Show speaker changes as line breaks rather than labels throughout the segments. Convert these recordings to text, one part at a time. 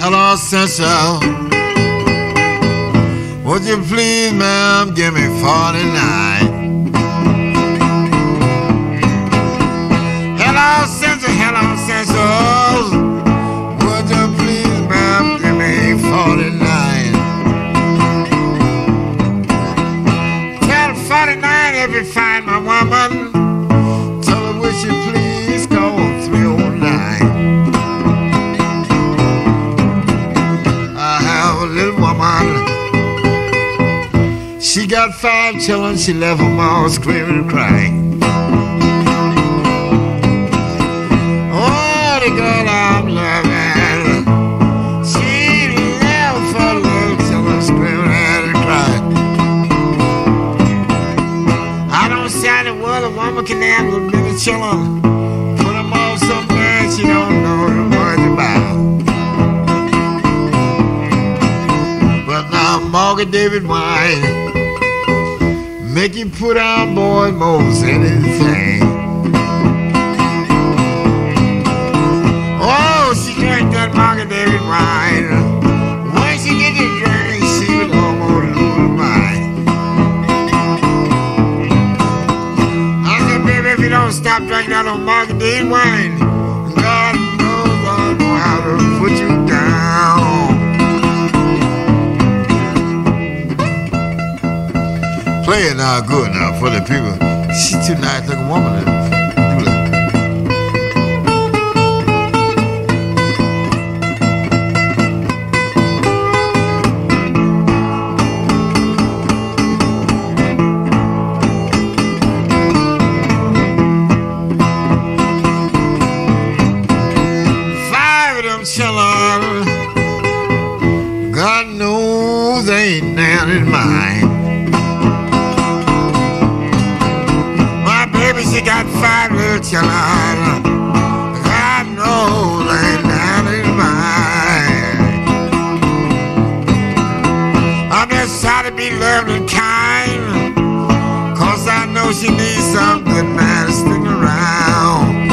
Hello, Central. Would you please, ma'am, give me 49? Hello, Central. Hello, Central. 49 if you find my woman. Tell her, would you please go 309? I have a little woman. She got five children. She left them all screaming and crying. Oh, the girl I'm loving. I don't say the word a woman can have with little children. Put them all so bad she don't know much about. But now Morgan David White make you put on boy most anything. Stop drinking old Morgan David wine, God knows I know how to put you down. Play it now good now for the people. She too nice looking woman My baby, she got five little children. Knows they ain't down in mine. I'm just trying to be loved and kind. Cause I know she needs some good man to stick around.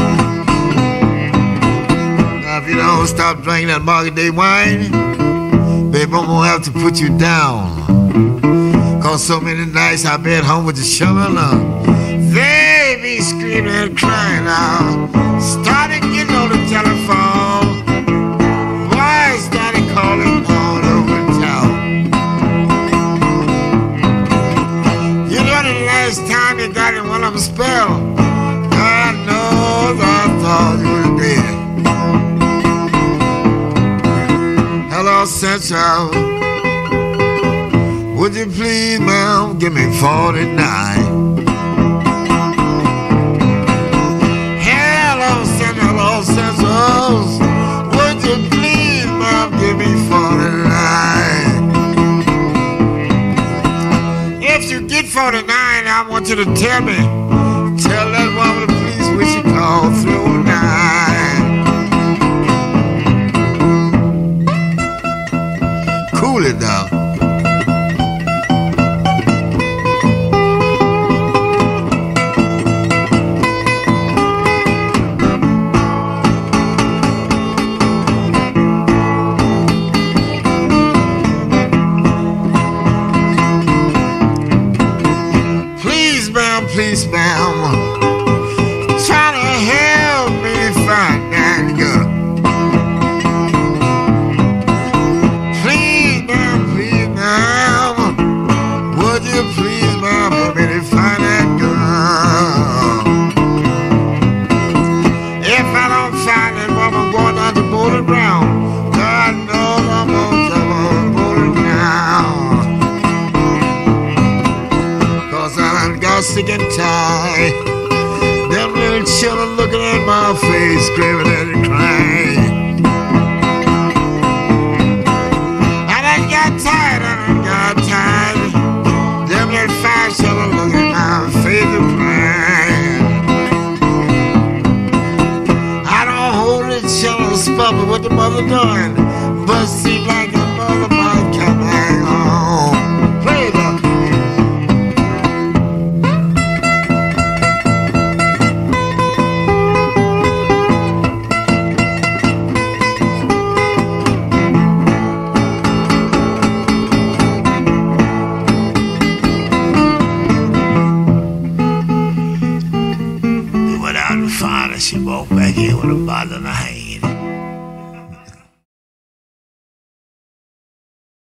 Now, if you don't stop drinking that Market Day wine, babe, I'm gonna have to put you down. So many nights I've been home with the children. Uh, they be screaming and crying out. Started getting on the telephone. Boy, started calling all over town. You know the last time you got in one of them spell? God knows I thought you were dead. Hello, Central. Please, ma'am, give me 49? Hello, Central, hello, Central. Would you please, ma'am, give me 49? If you get 49, I want you to tell me. Tell that woman please wish she called through and tired. Them little children looking at my face, screaming and crying. She walked back in with a bottle in her hand.